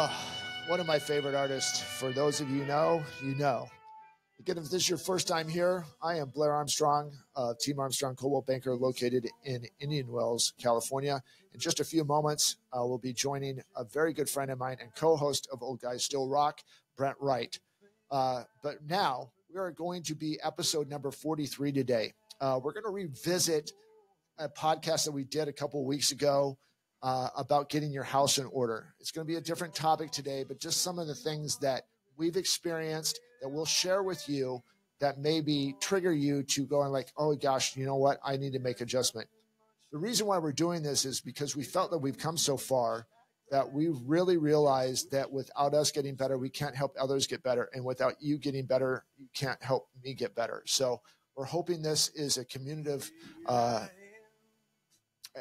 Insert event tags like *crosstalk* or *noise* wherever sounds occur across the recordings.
Oh, one of my favorite artists. For those of you know, you know. Again, if this is your first time here, I am Blair Armstrong of Team Armstrong Coldwell Banker, located in Indian Wells, California. In just a few moments, uh, we'll be joining a very good friend of mine and co-host of Old Guys Still Rock, Brent Wright. Uh, but now we are going to be episode number 43 today. Uh, we're going to revisit a podcast that we did a couple weeks ago uh, about getting your house in order. It's going to be a different topic today, but just some of the things that we've experienced that we'll share with you that maybe trigger you to going like, oh gosh, you know what? I need to make adjustment. The reason why we're doing this is because we felt that we've come so far that we really realized that without us getting better, we can't help others get better. And without you getting better, you can't help me get better. So we're hoping this is a communicative uh,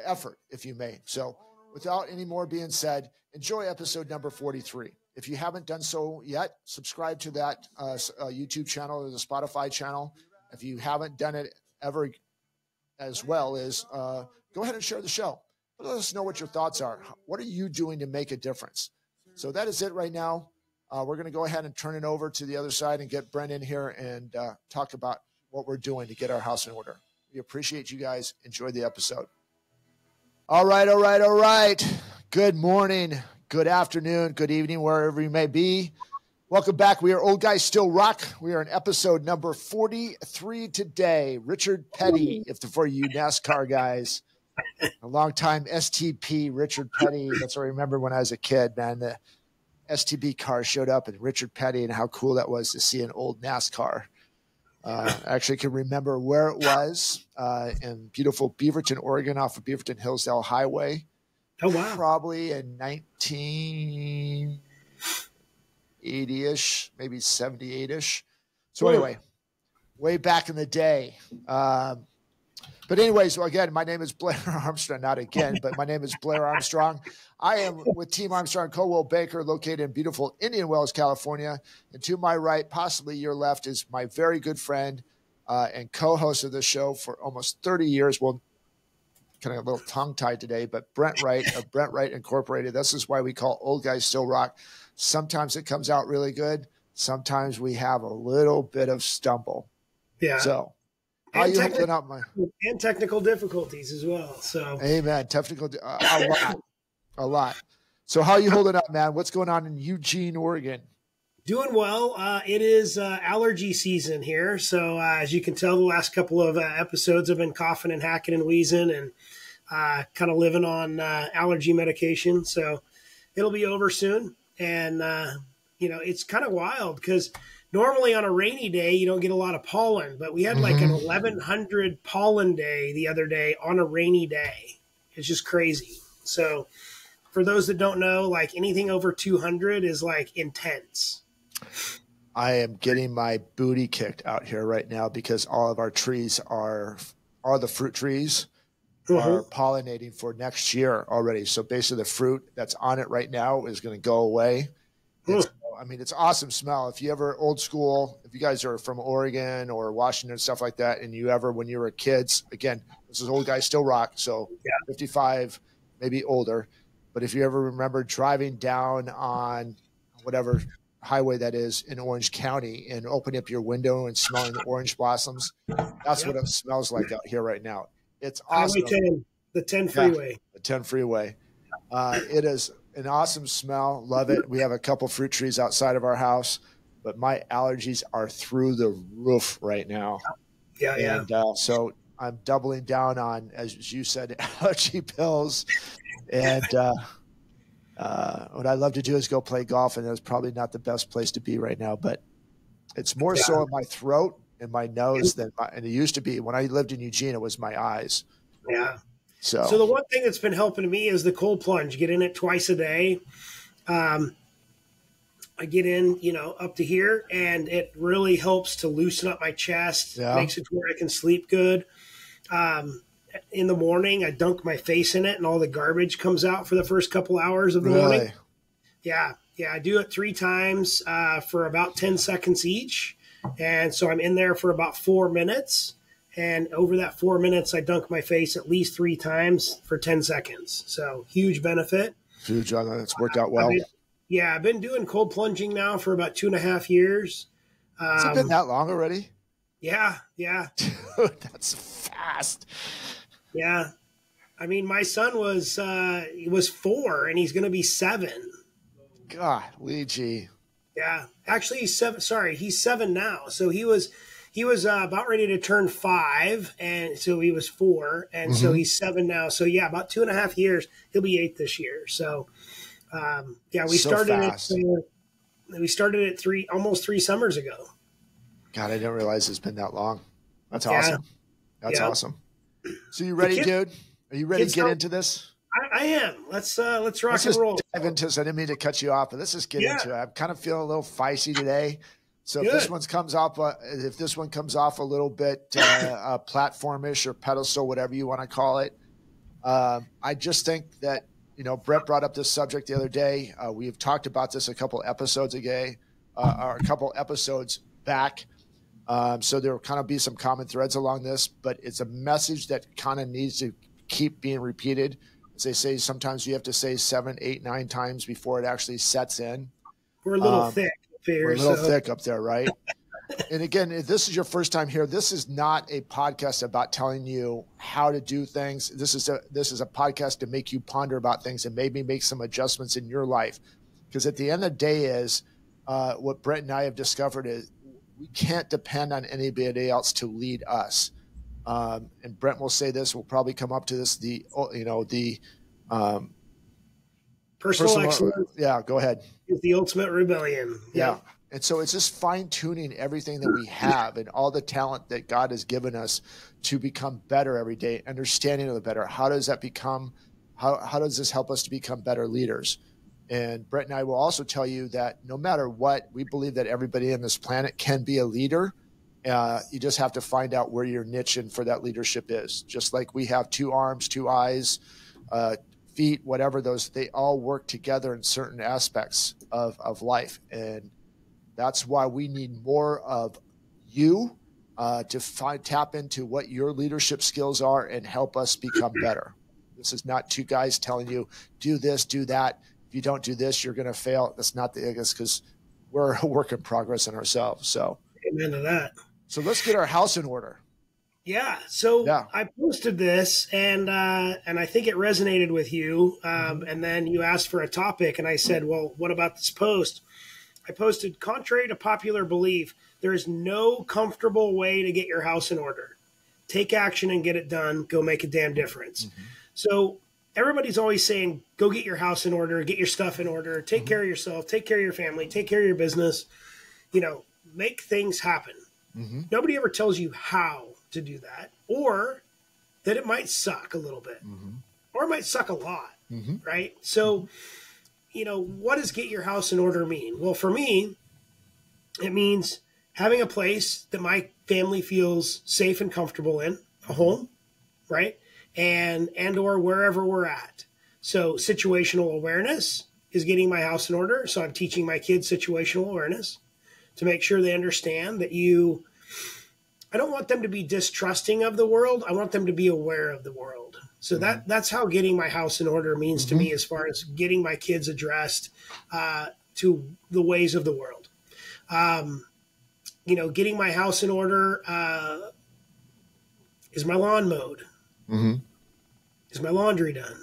effort, if you may. So without any more being said, enjoy episode number 43. If you haven't done so yet, subscribe to that uh, uh, YouTube channel or the Spotify channel. If you haven't done it ever as well, is uh, go ahead and share the show. Let us know what your thoughts are. What are you doing to make a difference? So that is it right now. Uh, we're going to go ahead and turn it over to the other side and get Brent in here and uh, talk about what we're doing to get our house in order. We appreciate you guys. Enjoy the episode. All right, all right, all right. Good morning, good afternoon, good evening, wherever you may be. Welcome back. We are Old Guys Still Rock. We are in episode number 43 today. Richard Petty, if the, for you NASCAR guys, a long time STP, Richard Petty. That's what I remember when I was a kid, man. The STP car showed up and Richard Petty and how cool that was to see an old NASCAR. Uh, I actually can remember where it was uh, in beautiful Beaverton, Oregon, off of Beaverton Hillsdale Highway. Oh wow! Probably in 1980ish, maybe 78ish. So anyway, way back in the day. Um, but anyways, so again, my name is Blair *laughs* Armstrong. Not again, but my name is Blair Armstrong. I am with Team Armstrong Coldwell Banker, located in beautiful Indian Wells, California. And to my right, possibly your left, is my very good friend uh, and co-host of the show for almost 30 years. Well, kind of a little tongue tied today, but Brent Wright of *laughs* Brent Wright Incorporated. This is why we call old guys still rock. Sometimes it comes out really good. Sometimes we have a little bit of stumble. Yeah. So how you technical- hooking up, my and technical difficulties as well. So amen? Technical, uh, a lot, a lot. So how you holding up, man? What's going on in Eugene, Oregon? doing well. Uh, it is uh, allergy season here, so uh, as you can tell, the last couple of uh, episodes I've been coughing and hacking and wheezing, and uh, kind of living on uh, allergy medication. So it'll be over soon, and uh, you know it's kind of wild because normally on a rainy day you don't get a lot of pollen, but we had like an mm-hmm. 1100 pollen day the other day on a rainy day. It's just crazy. So for those that don't know, like anything over 200 is like intense. I am getting my booty kicked out here right now because all of our trees are all the fruit trees mm-hmm. are pollinating for next year already. So basically, the fruit that's on it right now is going to go away. And so, mm. I mean, it's awesome smell. If you ever old school, if you guys are from Oregon or Washington stuff like that, and you ever when you were kids, again, this is old guys still rock. So Yeah. 55, maybe older. But if you ever remember driving down on whatever highway that is in Orange County and opening up your window and smelling the orange blossoms, that's what it smells like out here right now. It's awesome. Highway 10, the 10 freeway. The 10 freeway. Uh, it is an awesome smell. Love it. We have a couple fruit trees outside of our house, but my allergies are through the roof right now. Yeah, yeah. And uh, so I'm doubling down on, as you said, *laughs* allergy pills. And uh, uh, what I love to do is go play golf, and that's probably not the best place to be right now, but it's more so in my throat and my nose than my, and it used to be when I lived in Eugene, it was my eyes. Yeah. So, So the one thing that's been helping me is the cold plunge. Get in it twice a day. Um, I get in, you know, up to here, and it really helps to loosen up my chest. Yeah. Makes it where I can sleep good. Um, in the morning, I dunk my face in it, and all the garbage comes out for the first couple hours of the morning. Yeah, yeah, I do it three times uh, for about ten seconds each, and so I'm in there for about four minutes. And over that four minutes, I dunk my face at least three times for ten seconds. So huge benefit. huge, uh, it's worked out well. Been, Yeah, I've been doing cold plunging now for about two and a half years. Has it been Um, that long already? yeah, yeah, Dude, *laughs* that's fast. yeah. I mean, my son was uh, he was four, and he's going to be seven. God, Luigi. Yeah, actually, he's seven. Sorry, he's seven now. So he was he was uh, about ready to turn five, and so he was four, and so Mhm. he's seven now. So yeah, about two and a half years. He'll be eight this year. So um, yeah, we So started fast. it. Uh, we started it three almost three summers ago. God, I didn't realize it's been that long. That's Yeah. awesome. That's Yeah. awesome. So you ready, kid- dude? Are you ready to get don't- into this? I, I am. Let's uh, let's rock Let's and roll. dive into this. I didn't mean to cut you off, but let's just get Yeah. into it. I'm kind of feeling a little feisty today. So if this Good. one's comes off, uh, if this one comes off a little bit uh, uh, platformish or pedestal, whatever you want to call it, um, I just think that you know Brent brought up this subject the other day. Uh, we've talked about this a couple episodes ago, uh, or a couple episodes back. Um, so there will kind of be some common threads along this, but it's a message that kind of needs to keep being repeated. As they say, sometimes you have to say seven, eight, nine times before it actually sets in. We're a little um, thick We're a little so thick up there, right? and again, if this is your first time here, this is not a podcast about telling you how to do things. This is a this is a podcast to make you ponder about things and maybe make some adjustments in your life. Because at the end of the day, is uh, what Brent and I have discovered is we can't depend on anybody else to lead us. Um, and Brent will say this. We'll probably come up to this. The you know the um, personal, personal- excellence Yeah, go ahead. is the ultimate rebellion. Yeah. And so it's just fine tuning everything that we have and all the talent that God has given us to become better every day, understanding of the better. How does that become, how, how does this help us to become better leaders? And Brent and I will also tell you that no matter what, we believe that everybody on this planet can be a leader. Uh, you just have to find out where your niche and for that leadership is. Just like we have two arms, two eyes, uh, feet, whatever those, they all work together in certain aspects of, of life. And that's why we need more of you uh, to find tap into what your leadership skills are and help us become *clears throat* better. This is not two guys telling you do this, do that. If you don't do this, you're going to fail. That's not the guess because we're a work in progress in ourselves. So, Amen to that. so let's get our house in order. Yeah. So Yeah. I posted this, and uh, and I think it resonated with you. Um, and then you asked for a topic, and I said, "Well, what about this post?" I posted, "Contrary to popular belief, there is no comfortable way to get your house in order. Take action and get it done. Go make a damn difference." So everybody's always saying, "Go get your house in order. Get your stuff in order. Take care of yourself. Take care of your family. Take care of your business. You know, make things happen." Mm-hmm. Nobody ever tells you how to do that, or that it might suck a little bit, Mm-hmm. or it might suck a lot, Mm-hmm. right? So, you know, what does get your house in order mean? Well, for me, it means having a place that my family feels safe and comfortable in, a home, right? And and or wherever we're at. So, situational awareness is getting my house in order. So, I'm teaching my kids situational awareness to make sure they understand that you I don't want them to be distrusting of the world. I want them to be aware of the world. So that that's how getting my house in order means to me, as far as getting my kids addressed uh, to the ways of the world. Um, you know, getting my house in order uh, is my lawn mowed, Mm-hmm. is my laundry done,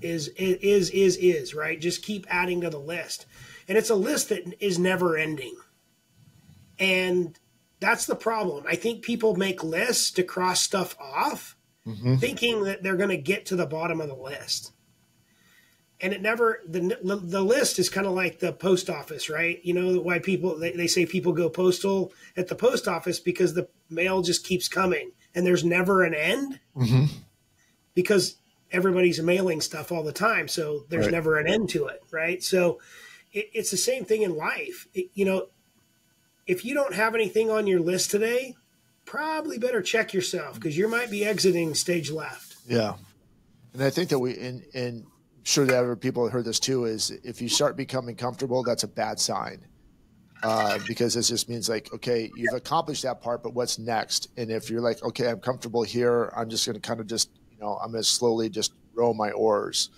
is is is is right. Just keep adding to the list, and it's a list that is never ending. And that's the problem. I think people make lists to cross stuff off, Mm-hmm. thinking that they're going to get to the bottom of the list. And it never the the list is kind of like the post office, right? You know why people they, they say people go postal at the post office because the mail just keeps coming and there's never an end Mm-hmm. because everybody's mailing stuff all the time. So there's Right. never an end to it, right? So it, it's the same thing in life. It- you know, if you don't have anything on your list today, probably better check yourself because you might be exiting stage left. Yeah, and I think that we and and sure that other people have heard this too is if you start becoming comfortable, that's a bad sign. Uh, because this just means like, okay, you've accomplished that part, but what's next? And if you're like, okay, I'm comfortable here, I'm just going to kind of just, you know, I'm going to slowly just row my oars.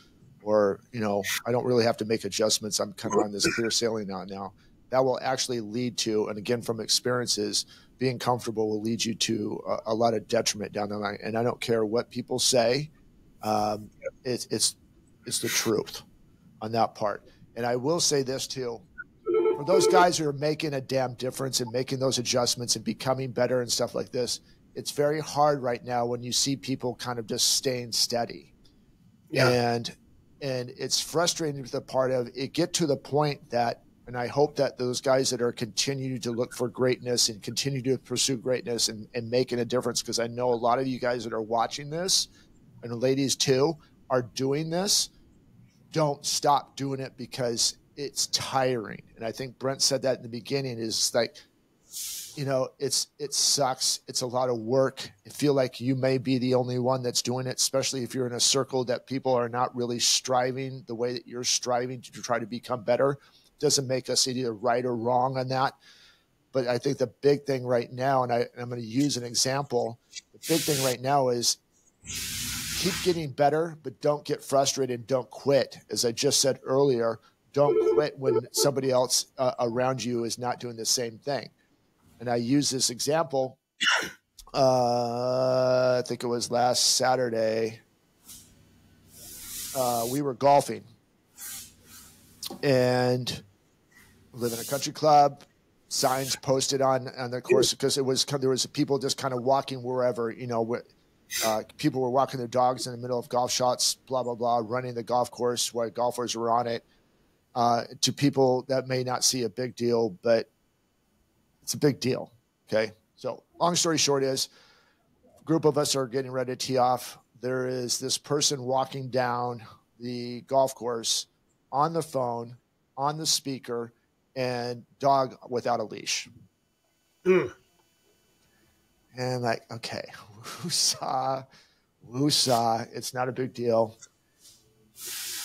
or you know I don't really have to make adjustments. I'm kind of on this clear sailing now. Now that will actually lead to, and again from experiences, being comfortable will lead you to a, a lot of detriment down the line. And I don't care what people say, um, it's it's it's the truth on that part. And I will say this too. For those guys who are making a damn difference and making those adjustments and becoming better and stuff like this, it's very hard right now when you see people kind of just staying steady. Yeah. And and it's frustrating to the part of it get to the point that and I hope that those guys that are continuing to look for greatness and continue to pursue greatness and, and making a difference, because I know a lot of you guys that are watching this, and ladies too, are doing this, don't stop doing it because it's tiring. And I think Brent said that in the beginning is like, you know, it's it sucks. It's a lot of work. I feel like you may be the only one that's doing it, especially if you're in a circle that people are not really striving the way that you're striving to try to become better doesn't make us either right or wrong on that. But I think the big thing right now, and, I, am going to use an example, the big thing right now is keep getting better, but don't get frustrated. Don't quit. As I just said earlier, don't quit when somebody else uh, around you is not doing the same thing. And I use this example. Uh, I think it was last Saturday. Uh, we were golfing and live in a country club. Signs posted on on the course because it was there was people just kind of walking wherever you know. Uh, people were walking their dogs in the middle of golf shots, blah blah blah, running the golf course while golfers were on it. Uh, to people that may not see a big deal, but it's a big deal. Okay, so long story short is, group of us are getting ready to tee off. There is this person walking down the golf course on the phone, on the speaker, and dog without a leash. Mm. And like, okay, *laughs* woosah, woosah. It's not a big deal.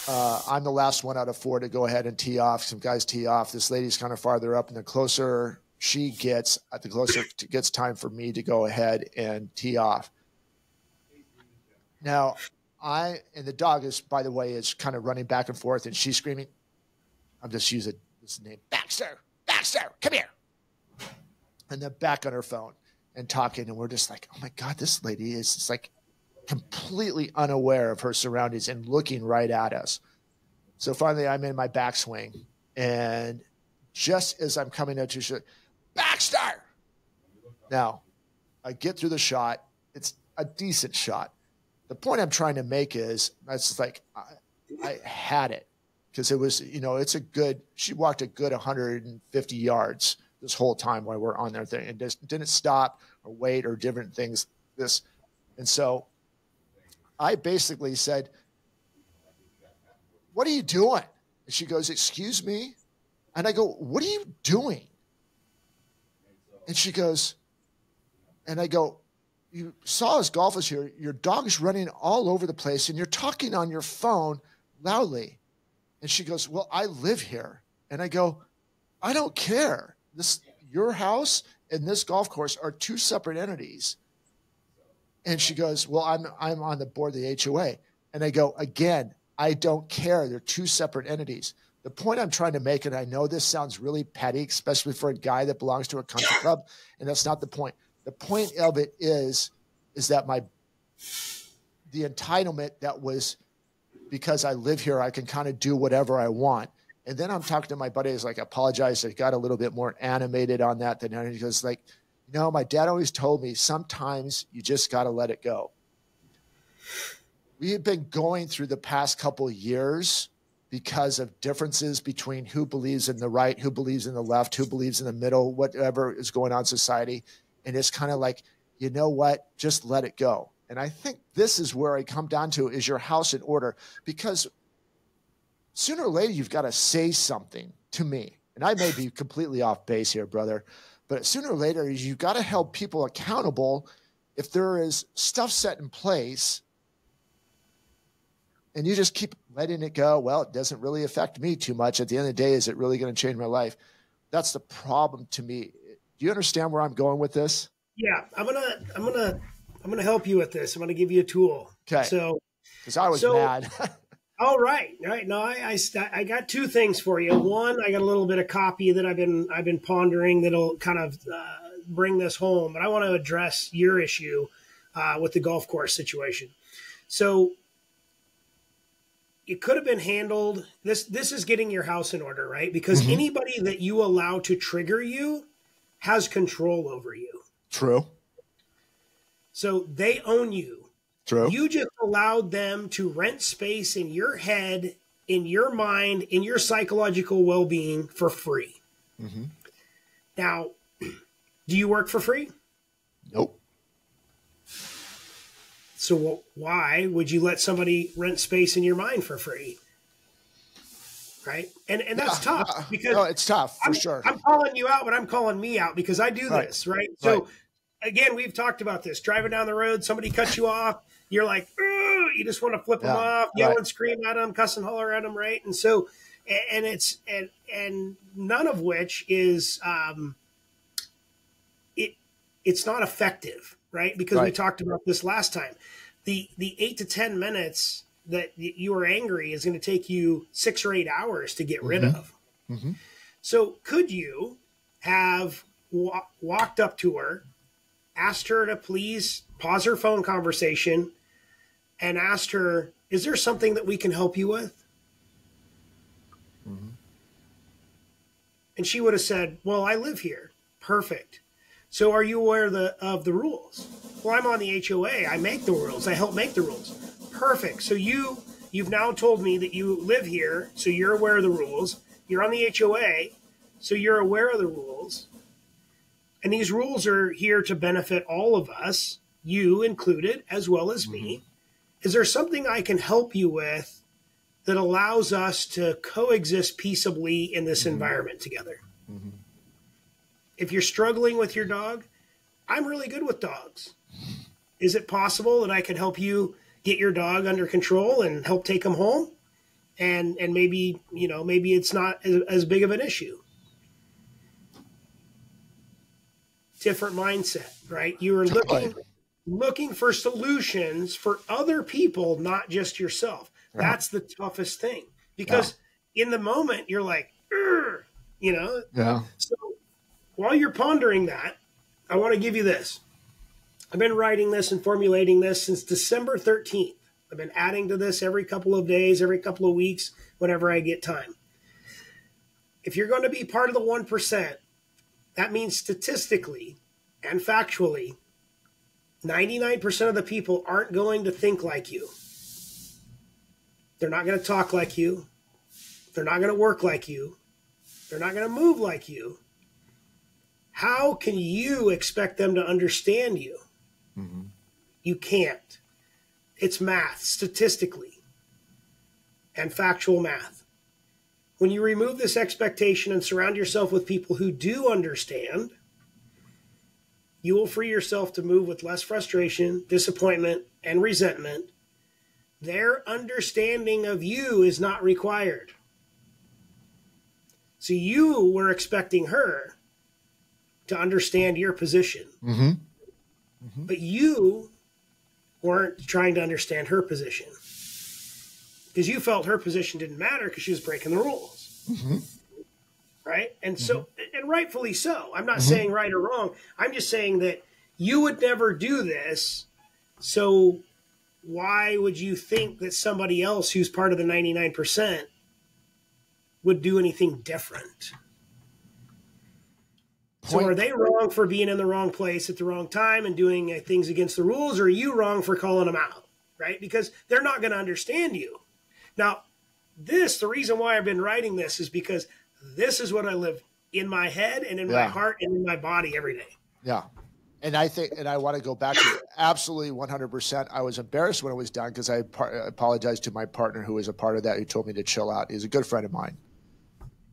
Uh, I'm the last one out of four to go ahead and tee off. Some guys tee off. This lady's kind of farther up, and the closer she gets, the closer it gets time for me to go ahead and tee off. Now, I and the dog is, by the way, is kind of running back and forth, and she's screaming. I'm just using this name, Baxter, Baxter, come here. And then back on her phone and talking, and we're just like, oh my god, this lady is just like completely unaware of her surroundings and looking right at us. So finally, I'm in my backswing, and just as I'm coming up to, like, Baxter. Now, I get through the shot. It's a decent shot the point I'm trying to make is that's like I, I had it because it was you know it's a good she walked a good 150 yards this whole time while we're on there. Thing and just didn't stop or wait or different things this. And so I basically said what are you doing? And she goes excuse me. And I go what are you doing? And she goes and I go you saw as golfers here, your dog is running all over the place and you're talking on your phone loudly. And she goes, Well, I live here. And I go, I don't care. This your house and this golf course are two separate entities. And she goes, Well, I'm I'm on the board of the HOA. And I go, again, I don't care. They're two separate entities. The point I'm trying to make, and I know this sounds really petty, especially for a guy that belongs to a country club, and that's not the point the point of it is is that my the entitlement that was because I live here, I can kind of do whatever I want. And then I'm talking to my buddy, he's like, I apologize. I got a little bit more animated on that than he goes like, you know, my dad always told me sometimes you just got to let it go. We have been going through the past couple years because of differences between who believes in the right, who believes in the left, who believes in the middle, whatever is going on in society and it's kind of like you know what just let it go and i think this is where i come down to is your house in order because sooner or later you've got to say something to me. And i may be completely off base here brother but sooner or later you've got to help people accountable. If there is stuff set in place and you just keep letting it go well it doesn't really affect me too much. At the end of the day is it really going to change my life? That's the problem to me. Do you understand where I'm going with this? Yeah, I'm gonna, I'm gonna, I'm gonna help you with this. I'm gonna give you a tool. Okay. So, because I was so, mad. *laughs* All right, all right. No, I, I, I got two things for you. One, I got a little bit of copy that I've been I've been pondering that'll kind of uh, bring this home, but I want to address your issue uh, with the golf course situation. So it could have been handled. This this is getting your house in order, right? Because mm-hmm. anybody that you allow to trigger you has control over you. True. So they own you. True. You just allowed them to rent space in your head, in your mind, in your psychological well being for free. Mm-hmm. Now, *clears throat* do you work for free? Nope. So why would you let somebody rent space in your mind for free? Right, and and that's yeah, tough because no, it's tough for I'm, sure. I'm calling you out, but I'm calling me out because I do right. this. Right, so right. Again, we've talked about this. Driving down the road, somebody cuts you off. You're like, you just want to flip yeah, them off, yell right. and scream at them, cuss and holler at them, right? And so, and it's and and none of which is um, it. It's not effective right? Because right. we talked about this last time. The the eight to ten minutes that you are angry is going to take you six or eight hours to get rid mm-hmm. of. Mm-hmm. So could you have wa- walked up to her, asked her to please pause her phone conversation, and asked her, "Is there something that we can help you with?" Mm-hmm. And she would have said, "Well, I live here. Perfect. So are you aware of the, of the rules? Well, I'm on the HOA. I make the rules. I help make the rules. Perfect. So you you've now told me that you live here, so you're aware of the rules. You're on the HOA, so you're aware of the rules. And these rules are here to benefit all of us, you included, as well as me. Mm-hmm. Is there something I can help you with that allows us to coexist peaceably in this mm-hmm. environment together? Mm-hmm if you're struggling with your dog, I'm really good with dogs. Is it possible that I could help you get your dog under control and help take him home? And and maybe you know maybe it's not as, as big of an issue. Different mindset, right? You are looking looking for solutions for other people, not just yourself. Right. That's the toughest thing because yeah. in the moment you're like, you know. Yeah. So while you're pondering that, I want to give you this. I've been writing this and formulating this since December 13th. I've been adding to this every couple of days, every couple of weeks, whenever I get time. If you're going to be part of the 1%, that means statistically and factually, 99% of the people aren't going to think like you. They're not going to talk like you. They're not going to work like you. They're not going to move like you how can you expect them to understand you? Mm-hmm. You can't. It's math, statistically, and factual math. When you remove this expectation and surround yourself with people who do understand, you will free yourself to move with less frustration, disappointment, and resentment. Their understanding of you is not required. So you were expecting her to understand your position. Mm-hmm. Mm-hmm. But you weren't trying to understand her position because you felt her position didn't matter because she was breaking the rules. Mm-hmm. Right. And so, mm-hmm. and rightfully so. I'm not mm-hmm. saying right or wrong. I'm just saying that you would never do this. So why would you think that somebody else who's part of the 99% would do anything different? So are they wrong for being in the wrong place at the wrong time and doing uh, things against the rules, or are you wrong for calling them out? Right? Because they're not going to understand you. Now, this, the reason why I've been writing this is because this is what I live in my head and in yeah. my heart and in my body every day. Yeah. And I think, and I want to go back to absolutely 100%. I was embarrassed when it was done because I par- apologized to my partner who was a part of that, who told me to chill out. He's a good friend of mine.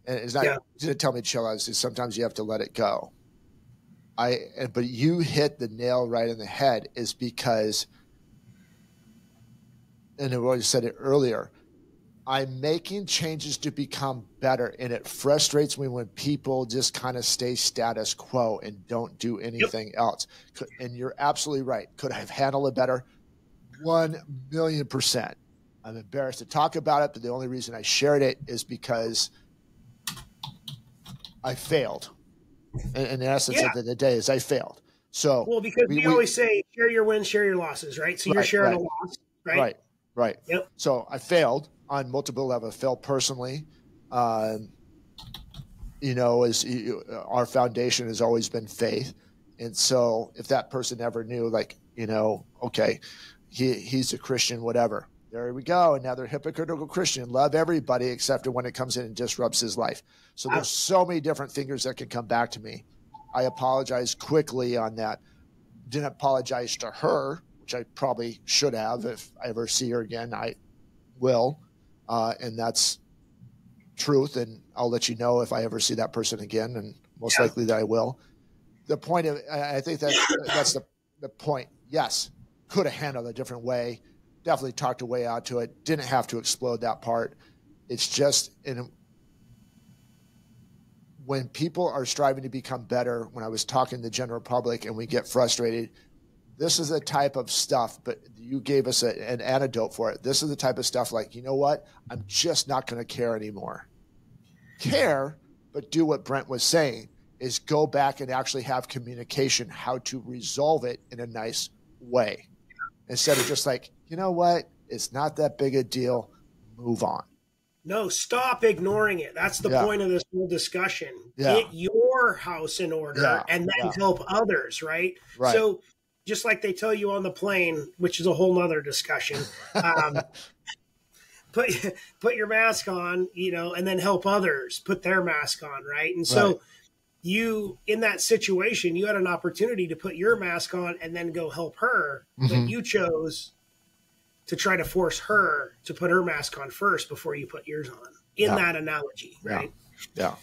And it's not yeah. to tell me to chill out. It's sometimes you have to let it go. I but you hit the nail right in the head is because, and I already said it earlier. I'm making changes to become better, and it frustrates me when people just kind of stay status quo and don't do anything yep. else. And you're absolutely right. Could I have handled it better? One million percent. I'm embarrassed to talk about it, but the only reason I shared it is because I failed. And, and the essence Yeah. of the day is I failed. So Well, because we, We- we- always say share your wins, share your losses, right? So you're sharing right. a loss, right? right, right. Yep. So I failed on multiple levels. Failed personally. Um, you know, as you, our foundation has always been faith, and so if that person ever knew, like, you know, okay, he he's a Christian, whatever. There we go. And now they're hypocritical Christian, love everybody except when it comes in and disrupts his life. So there's so many different fingers that can come back to me. I apologize quickly on that. Didn't apologize to her, which I probably should have. If I ever see her again, I will. Uh, and that's truth. And I'll let you know if I ever see that person again. And most Yeah. likely that I will. The point of, I think that that's the, the point. Yes, could have handled a different way. Definitely talked a way out to it. Didn't have to explode that part. It's just in when people are striving to become better, when I was talking to the general public and we get frustrated, this is the type of stuff, but you gave us a, an antidote for it. This is the type of stuff like, you know what? I'm just not going to care anymore. Care, but do what Brent was saying is go back and actually have communication, how to resolve it in a nice way instead of just like, you know what? It's not that big a deal. Move on. No, stop ignoring it. That's the Yeah. point of this whole discussion. Yeah. Get your house in order Yeah, and then help others, right? Right. So just like they tell you on the plane, which is a whole nother discussion, um, *laughs* put put your mask on, you know, and then help others put their mask on, right? And so Right. you in that situation, you had an opportunity to put your mask on and then go help her, but Mhm. you chose to try to force her to put her mask on first before you put yours on. In Yeah. that analogy, right? yeah.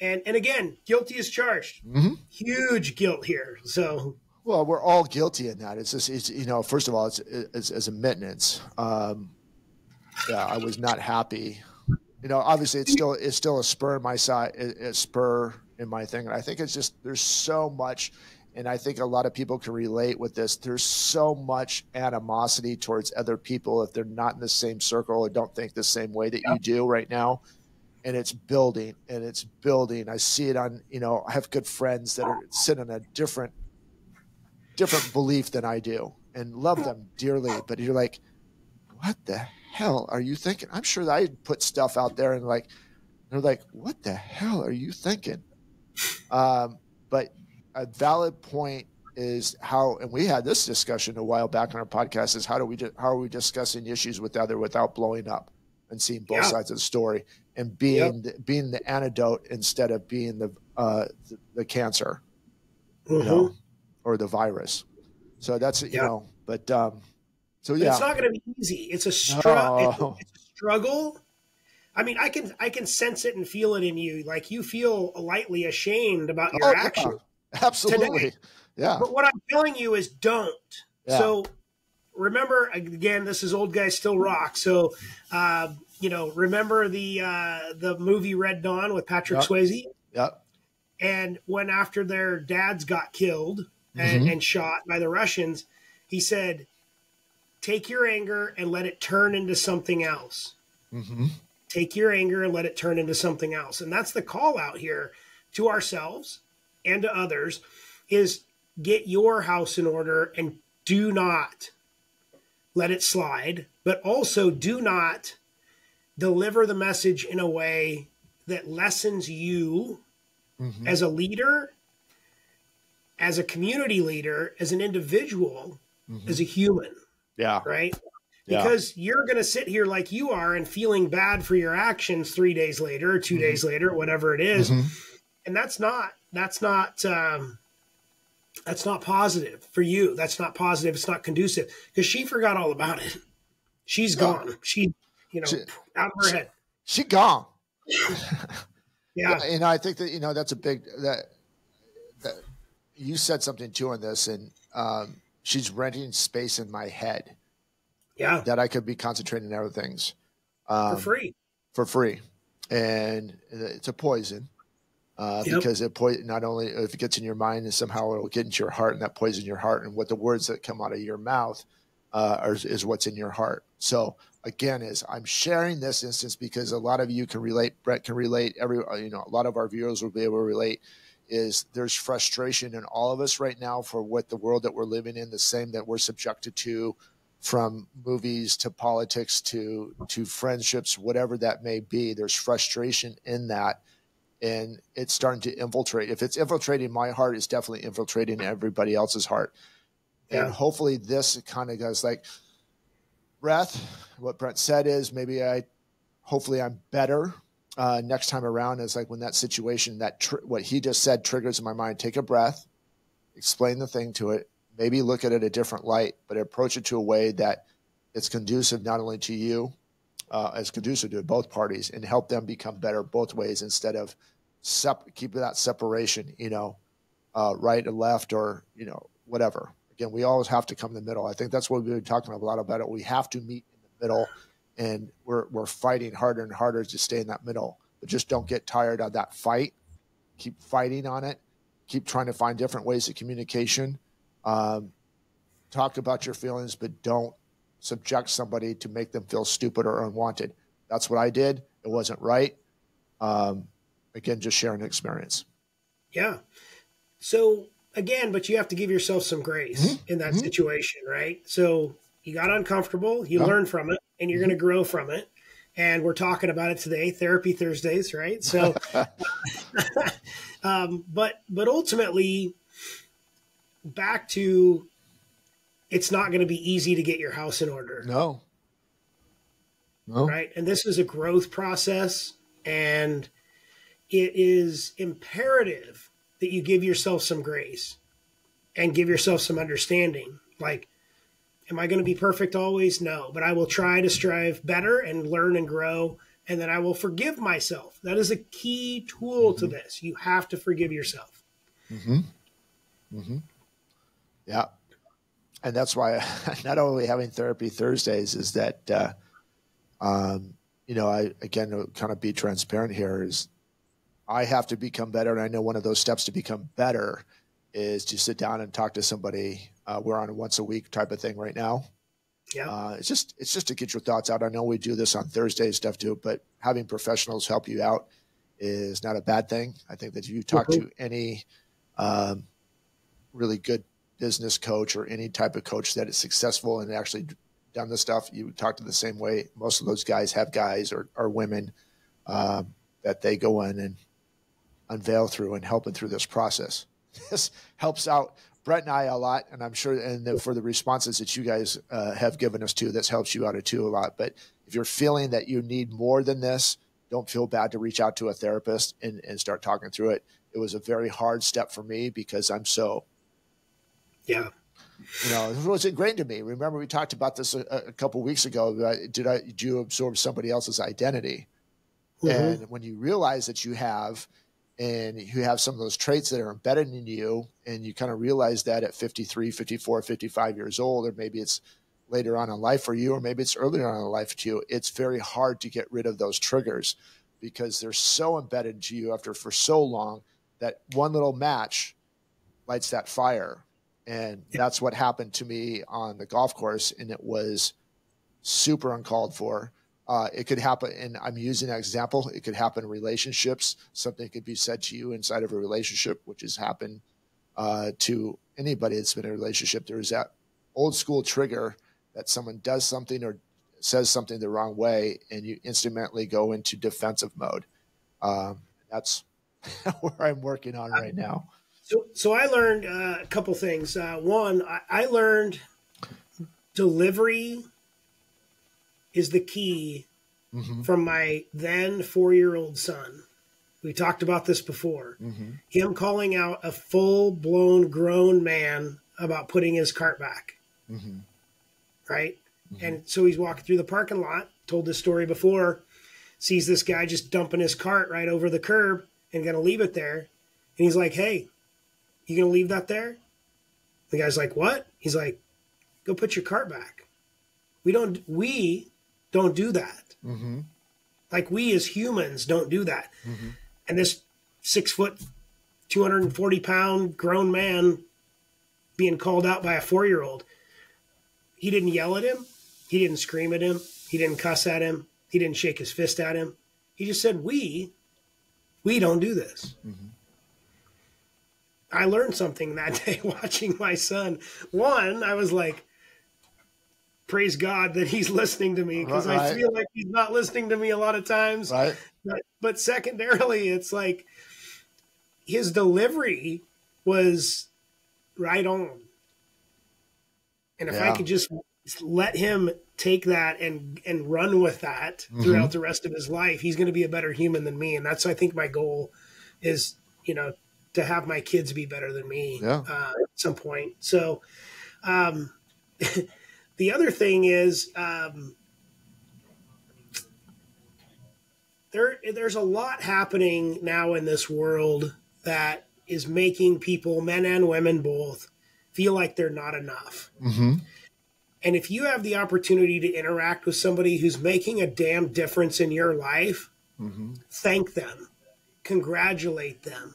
And and again, guilty is charged. Mhm. Huge guilt here. So Well, we're all guilty in that. It's just, it's, you know, first of all, it's, it's as a maintenance. Um, yeah, I was not happy. You know, obviously, it's still it's still a spur in my side, a a spur in my thing. And I think it's just there's so much, and I think a lot of people can relate with this. There's so much animosity towards other people if they're not in the same circle or don't think the same way that you do right now. And it's building and it's building. I see it on, you know, I have good friends that are sitting in a different different belief than I do and love them dearly. But you're like, what the hell are you thinking? I'm sure that I put stuff out there and like, they're like, what the hell are you thinking? Um, but a valid point is how, and we had this discussion a while back on our podcast is how do we, how are we discussing issues with other without blowing up and seeing both Yeah. sides of the story and being, the, being the antidote instead of being the, uh, the, the cancer you mhm. know, or the virus. So that's you Yeah. know, but um, so But yeah, It's not going to be easy. It's a struggle. No. It's, it's a struggle. I mean, I can I can sense it and feel it in you. Like you feel lightly ashamed about your Oh, yeah. action. absolutely, yeah, But what I'm telling you is don't. Yeah. So remember again, this is old guys still rock. So uh, you know, remember the uh, the movie Red Dawn with Patrick Yep. Swayze, yeah, and when after their dads got killed and, Mhm. and shot by the Russians, he said, "Take your anger and let it turn into something else." hmm take your anger and let it turn into something else and that's the call out here to ourselves and to others is get your house in order and do not let it slide but also do not deliver the message in a way that lessens you hmm as a leader as a community leader as an individual as a human yeah, right? Yeah, because you're going to sit here like you are and feeling bad for your actions three days later or 2 Mhm. days later whatever it is. Mhm. and that's not that's not um that's not positive for you. That's not positive. It's not conducive. Because she forgot all about it. She's gone. She you know She- out of her she- head. She gone. *laughs* yeah. *laughs* You know, I think that you know that's a big that that you said something too on this, and um, she's renting space in my head yeah that I could be concentrating on other things um, for free for free, and it's a poison. Uh, Yep. Because it po- not only if it gets in your mind and somehow it'll get into your heart and that poison your heart and what the words that come out of your mouth uh, is, is what's in your heart. So again, is I'm sharing this instance because a lot of you can relate. Brent can relate. Every you know, a lot of our viewers will be able to relate. Is there's frustration in all of us right now for what the world that we're living in, the same that we're subjected to, from movies to politics to to friendships, whatever that may be. There's frustration in that, and it's starting to infiltrate. If it's infiltrating my heart, it's definitely infiltrating everybody else's heart. Yeah. And hopefully, this kind of goes like breath. What Brent said is maybe I, hopefully, I'm better uh, next time around. Is like when that situation, that tr- what he just said triggers in my mind. Take a breath, explain the thing to it, maybe look at it a different light, but approach it to a way that it's conducive not only to you, uh, as conducive to both parties, and help them become better both ways instead of sep- keeping that separation. You know, uh, right and left, or you know, whatever. Again, we always have to come in the middle. I think that's what we've been talking about a lot about. It. We have to meet in the middle, and we're we're fighting harder and harder to stay in that middle. But just don't get tired of that fight. Keep fighting on it. Keep trying to find different ways of communication. Um, talk about your feelings, but don't subject somebody to make them feel stupid or unwanted. That's what I did. It wasn't right. Um, again, just sharing experience. Yeah. So again, but you have to give yourself some grace mm-hmm. in that mm-hmm. situation, right? So you got uncomfortable, you learn from it, and you're mm-hmm. going to grow from it. And we're talking about it today, Therapy Thursdays, right? So, *laughs* *laughs* um, but but ultimately, back to it's not going to be easy to get your house in order. No. No. Right, and this is a growth process, and it is imperative that you give yourself some grace and give yourself some understanding. Like, am I going to be perfect always? No, but I will try to strive better and learn and grow. And then I will forgive myself. That is a key tool mm-hmm. to this. You have to forgive yourself. Mm-hmm. Mm-hmm. Yeah. And that's why *laughs* not only having therapy Thursdays is that, uh, um, you know, I, again, to kind of be transparent here is I have to become better. And I know one of those steps to become better is to sit down and talk to somebody. Uh, we're on a once a week type of thing right now. Yeah. Uh, it's just it's just to get your thoughts out. I know we do this on Thursday stuff too, but having professionals help you out is not a bad thing. I think that if you talk mm-hmm. to any um, really good business coach or any type of coach that is successful and actually done the stuff, you talk to the same way. Most of those guys have guys or, or women um, that they go in and unveil through and help them through this process. *laughs* This helps out Brent and I a lot, and I'm sure, and the, for the responses that you guys uh, have given us too, this helps you out too a lot. But if you're feeling that you need more than this, don't feel bad to reach out to a therapist and, and start talking through it. It was a very hard step for me because I'm so, yeah, you know, it was ingrained to me. Remember, we talked about this a, a couple weeks ago. Did I? do you absorb somebody else's identity? Mm-hmm. And when you realize that you have and you have some of those traits that are embedded in you and you kind of realize that at 53 54 55 years old or maybe it's later on in life for you or maybe it's earlier on in life to you it's very hard to get rid of those triggers because they're so embedded to you after for so long that one little match lights that fire and yeah. that's what happened to me on the golf course and it was super uncalled for uh, it could happen, and I'm using an example. It could happen in relationships. Something could be said to you inside of a relationship, which has happened uh, to anybody that's been in a relationship. There's that old school trigger that someone does something or says something the wrong way, and you instantly go into defensive mode. Um, that's *laughs* where I'm working on right now. So, so I learned uh, a couple things. Uh, one, I, I learned delivery is the key mm-hmm. from my then four year old son. We talked about this before. Mm-hmm. Him calling out a full blown grown man about putting his cart back. Mm-hmm. Right? Mm-hmm. And so he's walking through the parking lot, told this story before, sees this guy just dumping his cart right over the curb and going to leave it there. And he's like, hey, you going to leave that there? The guy's like, what? He's like, go put your cart back. We don't, we don't do that. Mm-hmm. Like we as humans don't do that. Mm-hmm. And this six foot, 240 pound grown man being called out by a four year old. he didn't yell at him, he didn't scream at him, he didn't cuss at him, he didn't shake his fist at him. He just said, "We, we don't do this." Mm-hmm. I learned something that *laughs* day watching my son. One, I was like, praise God that he's listening to me because right. I feel like he's not listening to me a lot of times. Right. But, but secondarily, it's like his delivery was right on. And if yeah. I could just let him take that and and run with that mm-hmm. throughout the rest of his life, he's going to be a better human than me. And that's I think my goal is, you know, to have my kids be better than me yeah. uh, at some point. So, um, *laughs* the other thing is um, there there's a lot happening now in this world that is making people, men and women both, feel like they're not enough. Mm-hmm. And if you have the opportunity to interact with somebody who's making a damn difference in your life, mm-hmm. thank them, congratulate them,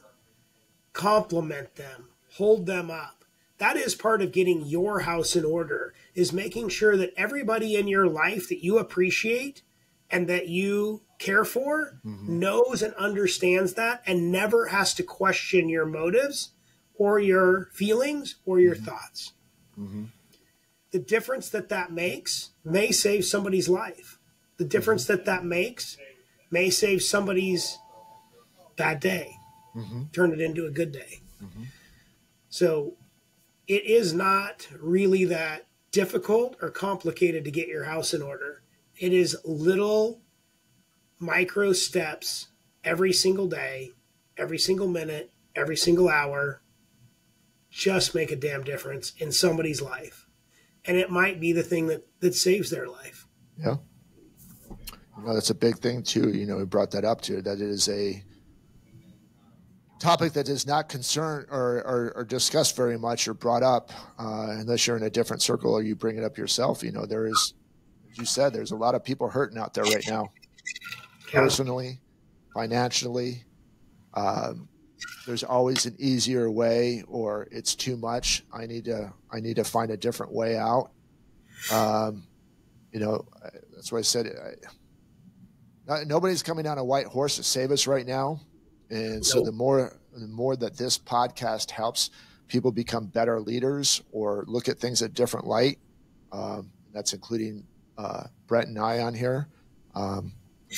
compliment them, hold them up. That is part of getting your house in order is making sure that everybody in your life that you appreciate and that you care for mm-hmm. knows and understands that and never has to question your motives or your feelings or your mm-hmm. thoughts. Mm-hmm. The difference that that makes may save somebody's life. The difference mm-hmm. that that makes may save somebody's bad day, mm-hmm. turn it into a good day. Mm-hmm. So it is not really that difficult or complicated to get your house in order. It is little micro steps every single day, every single minute, every single hour. Just make a damn difference in somebody's life. And it might be the thing that, that saves their life. Yeah. Know, that's a big thing too. You know, we brought that up to that it is a topic that is not concerned or, or, or, discussed very much or brought up uh, unless you're in a different circle or you bring it up yourself. You know, there is, as you said, there's a lot of people hurting out there right now, personally, financially. Um, there's always an easier way, or it's too much. I need to I need to find a different way out. Um, you know, that's why I said I, nobody's coming on a white horse to save us right now and so the more the more that this podcast helps people become better leaders or look at things at different light, um, that's including uh, Brent and I on here, um,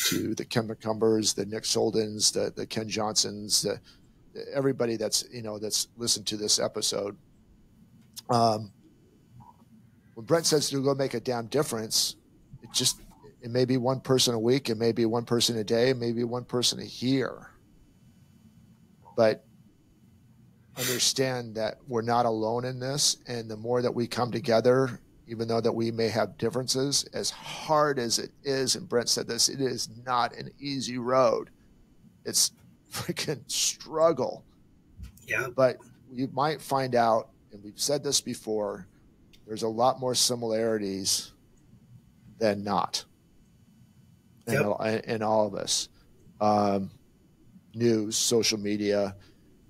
to the Ken McCumbers, the Nick Soldens, the, the Ken Johnsons, the, everybody that's you know that's listened to this episode. Um, when Brent says to go make a damn difference, it just it may be one person a week, it may be one person a day, maybe one person a year but understand that we're not alone in this and the more that we come together even though that we may have differences as hard as it is and brent said this it is not an easy road. It's *laughs* freaking struggle. Yeah. But you might find out and we've said this before there's a lot more similarities than not in, yep. all, in all of us. Um, news, social media,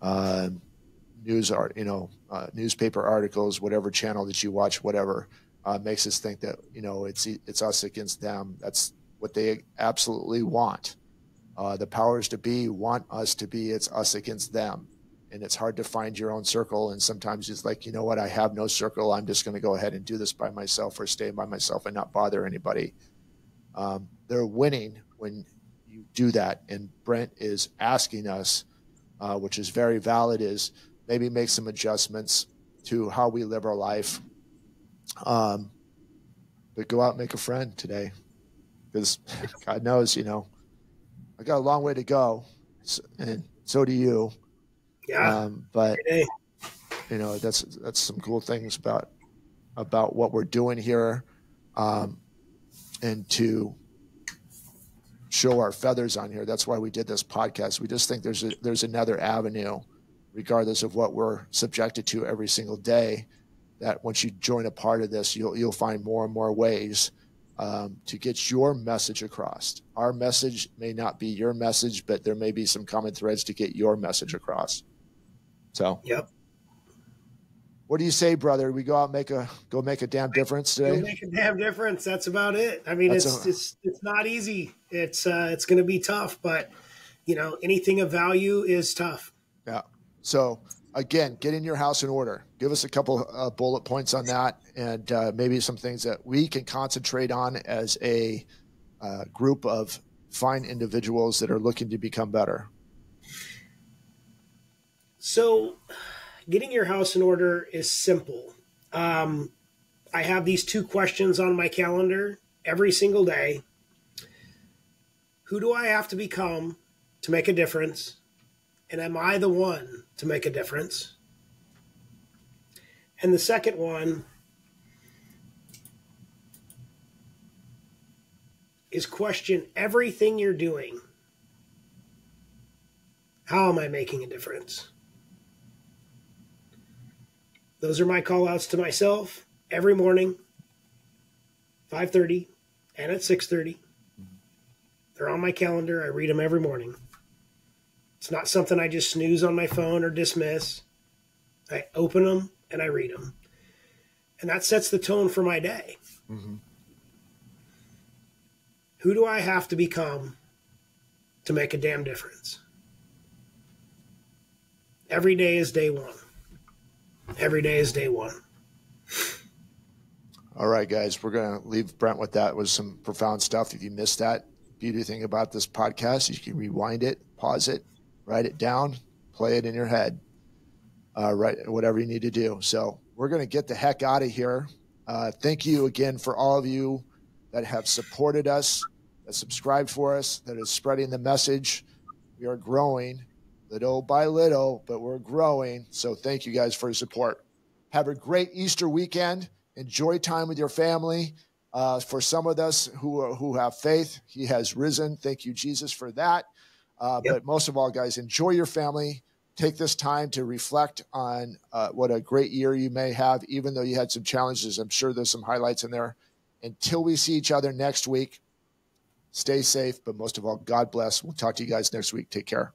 uh, news art, you know, uh, newspaper articles, whatever channel that you watch, whatever, uh, makes us think that you know it's it's us against them. That's what they absolutely want. Uh, the powers to be want us to be it's us against them, and it's hard to find your own circle. And sometimes it's like, you know what, I have no circle. I'm just going to go ahead and do this by myself or stay by myself and not bother anybody. Um, they're winning when you do that. And Brent is asking us, uh, which is very valid, is maybe make some adjustments to how we live our life. Um, but go out and make a friend today, because *laughs* God knows, you know, I got a long way to go, and so do you. Yeah. Um, but you know, that's that's some cool things about about what we're doing here, um, and to show our feathers on here. That's why we did this podcast. We just think there's a, there's another avenue, regardless of what we're subjected to every single day. That once you join a part of this, you'll you'll find more and more ways um, to get your message across. Our message may not be your message, but there may be some common threads to get your message across. So, yep. What do you say, brother? We go out and make a go make a damn difference today. Go make a damn difference. That's about it. I mean, it's, a, it's it's not easy. It's uh, it's going to be tough, but you know, anything of value is tough. Yeah. So again, getting your house in order. Give us a couple uh, bullet points on that, and uh, maybe some things that we can concentrate on as a uh, group of fine individuals that are looking to become better. So, getting your house in order is simple. Um, I have these two questions on my calendar every single day. Who do I have to become to make a difference? And am I the one to make a difference? And the second one is question everything you're doing. How am I making a difference? Those are my call outs to myself every morning, 5.30 and at 6.30. They're on my calendar. I read them every morning. It's not something I just snooze on my phone or dismiss. I open them and I read them. And that sets the tone for my day. Mm-hmm. Who do I have to become to make a damn difference? Every day is day one. Every day is day one. All right, guys, we're going to leave Brent with that. It was some profound stuff. If you missed that, beauty thing about this podcast, you can rewind it, pause it, write it down, play it in your head, uh, write whatever you need to do. So we're going to get the heck out of here. Uh, thank you again for all of you that have supported us, that subscribed for us, that is spreading the message. We are growing little by little, but we're growing. So thank you guys for your support. Have a great Easter weekend. Enjoy time with your family. Uh, for some of us who who have faith, He has risen. Thank you, Jesus, for that. Uh, yep. But most of all, guys, enjoy your family. Take this time to reflect on uh, what a great year you may have, even though you had some challenges. I'm sure there's some highlights in there. Until we see each other next week, stay safe. But most of all, God bless. We'll talk to you guys next week. Take care.